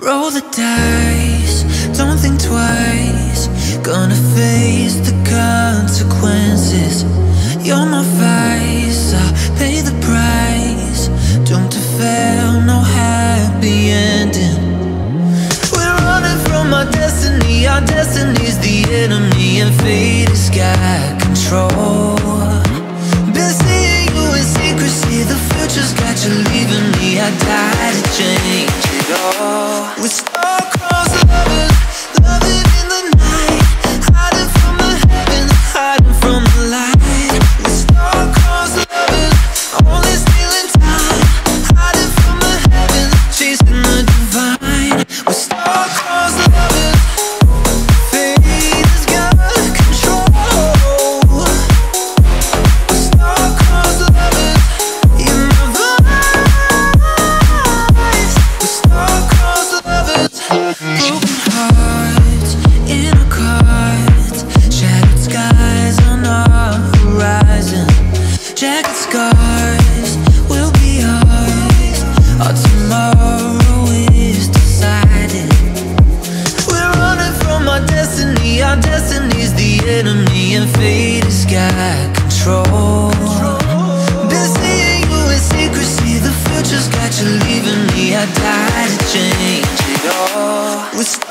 Roll the dice, don't think twice. Gonna face the consequences. You're my vice, I pay the price. To fail, no happy ending. We're running from our destiny, our destiny's the enemy, and fate has got control. Been seeing you in secrecy, the future's got you leaving me. I die to change it I die to change it all.